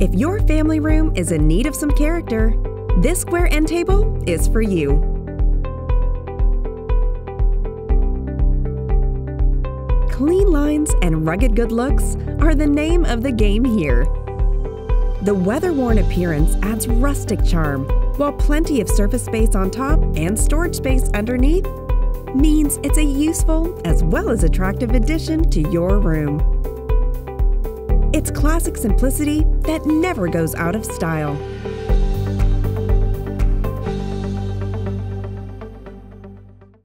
If your family room is in need of some character, this square end table is for you. Clean lines and rugged good looks are the name of the game here. The weather-worn appearance adds rustic charm, while plenty of surface space on top and storage space underneath means it's a useful as well as attractive addition to your room. It's classic simplicity that never goes out of style.